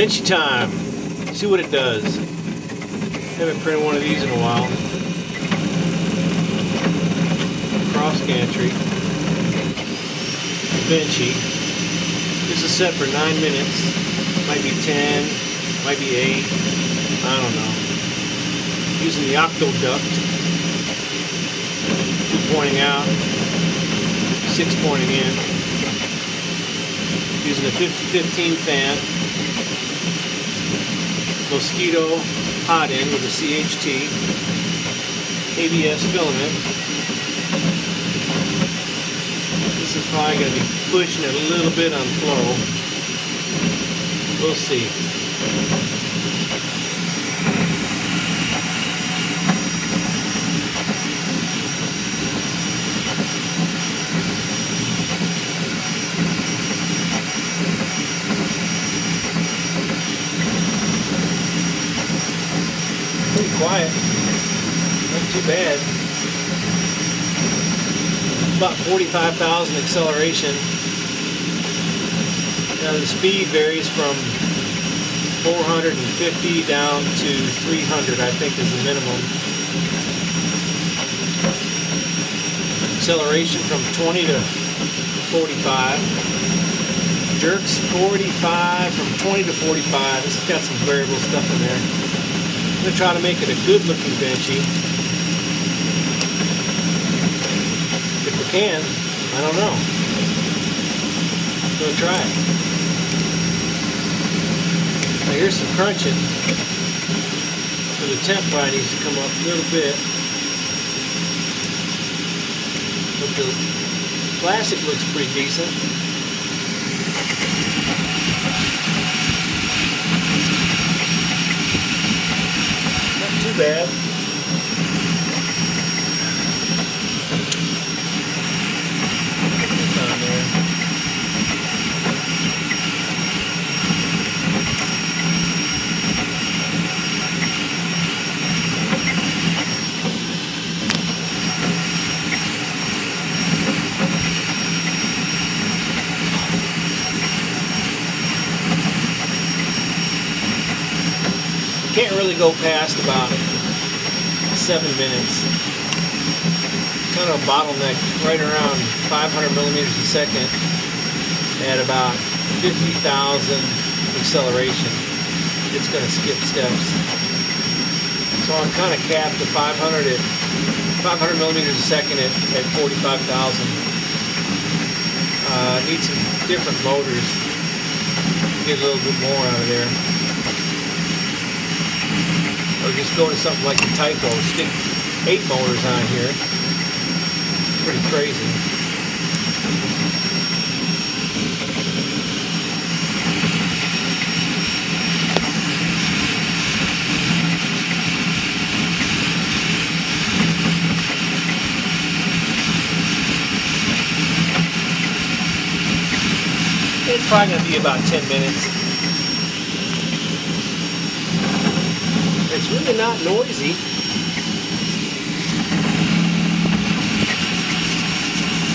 Benchy time. See what it does. Haven't printed one of these in a while. Cross gantry. Benchy. This is set for nine minutes. Might be 10, might be eight. I don't know. Using the octo duct. Two pointing out, six pointing in. Using a 50-15 fan. Mosquito hot end with a CHT. ABS filament. This is probably going to be pushing it a little bit on flow. We'll see. Quiet. Not too bad. About 45,000 acceleration. Now the speed varies from 450 down to 300, I think is the minimum. Acceleration from 20 to 45. Jerks 45 from 20 to 45. This has got some variable stuff in there. I'm going to try to make it a good looking benchy. If we can, I don't know. I'm going to try it. Now here's some crunching. So the temp probably needs to come up a little bit. But the plastic looks pretty decent. Bad. Can't really go past about seven minutes. Kind of a bottleneck right around 500 millimeters a second at about 50,000 acceleration. It's going to skip steps. So I'm kind of capped to 500 at 500 millimeters a second at, at 45,000. Uh, need some different motors. to Get a little bit more out of there or just go to something like the Tyco, stick eight motors on here. Pretty crazy. It's probably going to be about 10 minutes. Really not noisy.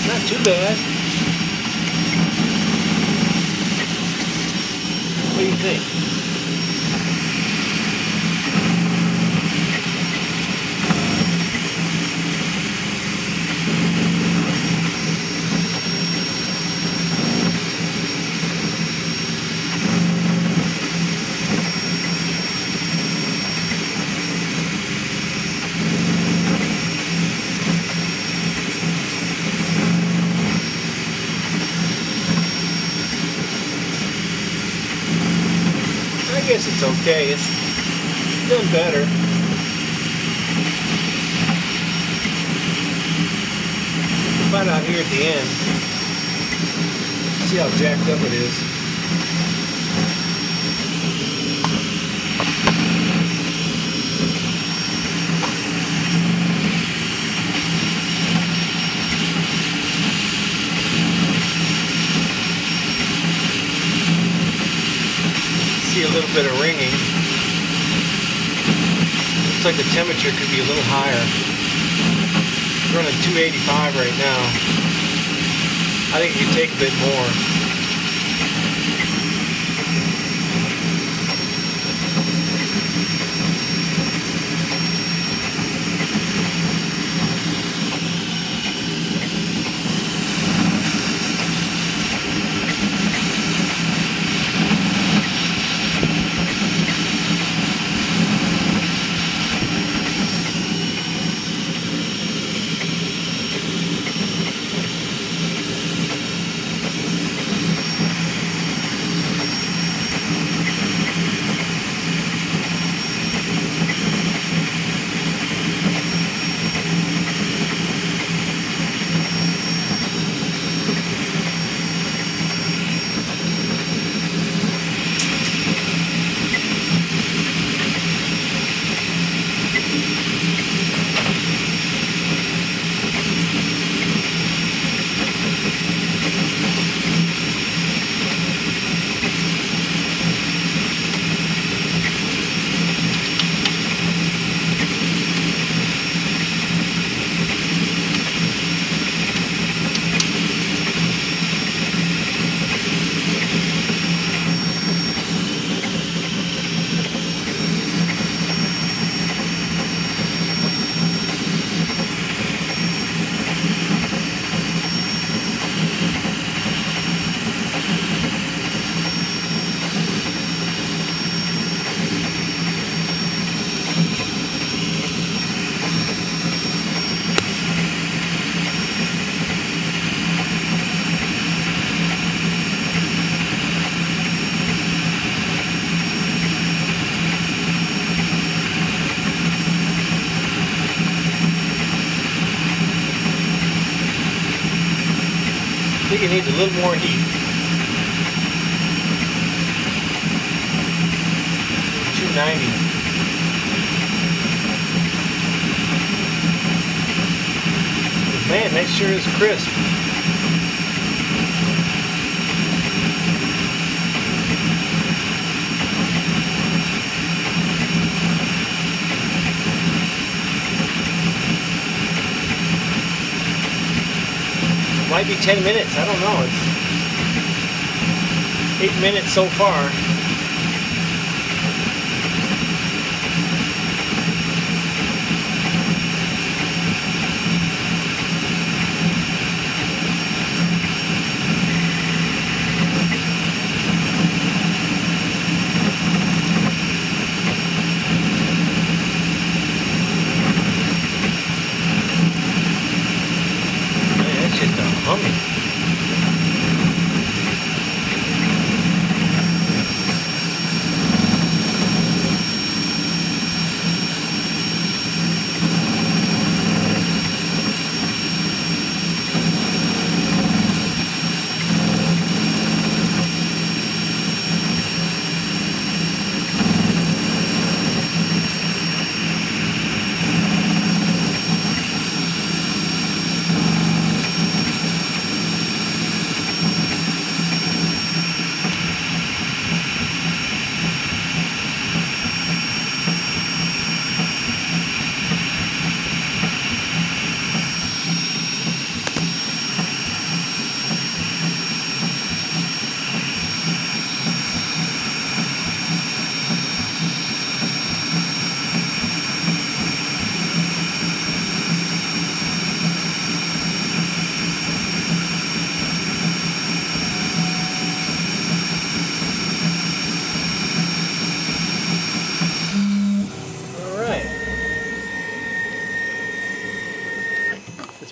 Not too bad. What do you think? I guess it's okay. It's done better. Find out here at the end. See how jacked up it is. See a little bit of ringing. Looks like the temperature could be a little higher. It's running 285 right now. I think it could take a bit more. Think it needs a little more heat. 290. Man, that sure is crisp. Might be 10 minutes. I don't know. It's 8 minutes so far.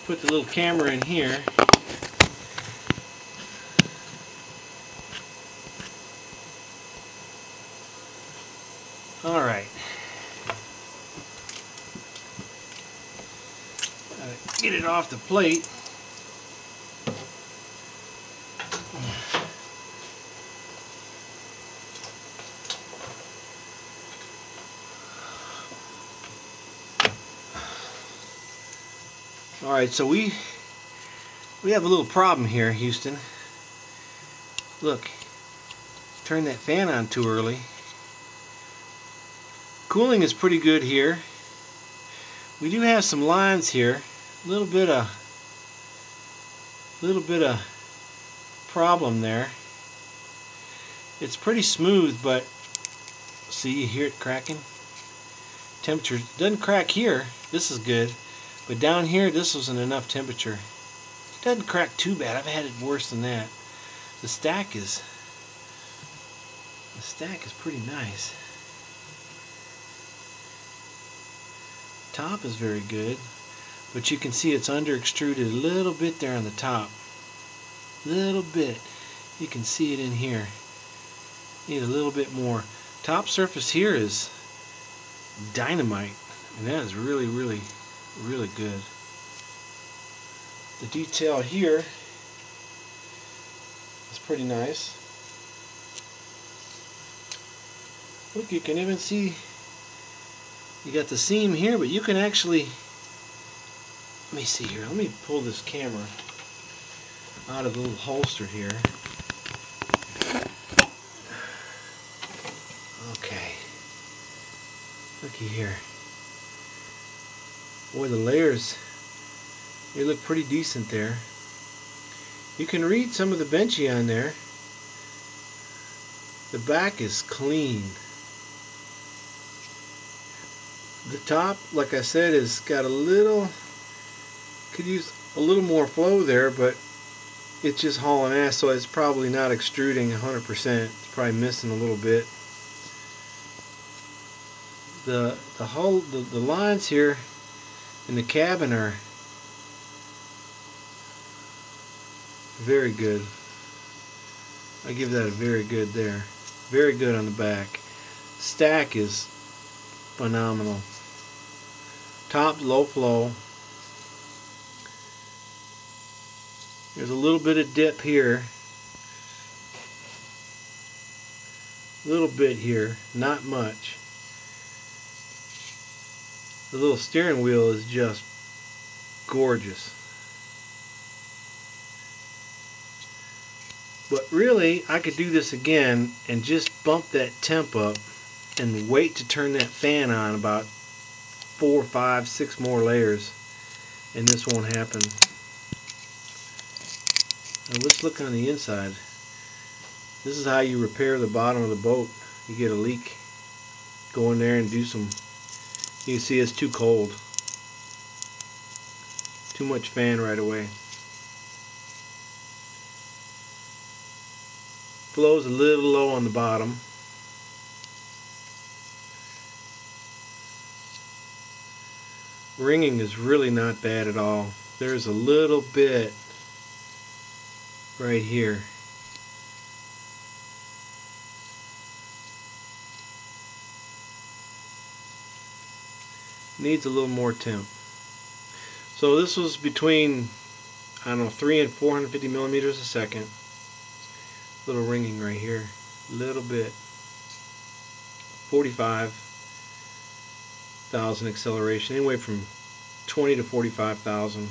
put the little camera in here. All right. Get it off the plate. All right, so we we have a little problem here, Houston. Look, turn that fan on too early. Cooling is pretty good here. We do have some lines here, a little bit of little bit of problem there. It's pretty smooth, but see you hear it cracking. Temperature doesn't crack here. This is good. But down here, this wasn't enough temperature. It doesn't crack too bad. I've had it worse than that. The stack is the stack is pretty nice. Top is very good, but you can see it's under extruded a little bit there on the top. Little bit. You can see it in here. Need a little bit more. Top surface here is dynamite. And that is really, really really good. The detail here is pretty nice. Look, you can even see you got the seam here, but you can actually let me see here. Let me pull this camera out of the little holster here. Okay. Looky here. Boy, the layers, they look pretty decent there. You can read some of the benchy on there. The back is clean. The top, like I said, has got a little, could use a little more flow there, but it's just hauling ass, so it's probably not extruding 100%. It's probably missing a little bit. The the whole the, the lines here in the cabin are very good. I give that a very good there. Very good on the back. Stack is phenomenal. Top low flow. There's a little bit of dip here. A little bit here, not much. The little steering wheel is just gorgeous. But really, I could do this again and just bump that temp up and wait to turn that fan on about four, five, six more layers and this won't happen. Now let's look on the inside. This is how you repair the bottom of the boat. You get a leak. Go in there and do some, you can see it's too cold. Too much fan right away. Flow's a little low on the bottom. Ringing is really not bad at all. There's a little bit right here. Needs a little more temp. So this was between, I don't know, 3 and 450 millimeters a second. Little ringing right here. Little bit. 45,000 acceleration. Anyway from 20 to 45,000.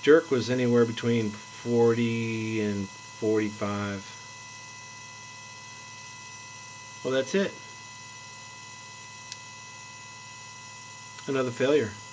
Jerk was anywhere between 40 and 45. Well, that's it. Another failure.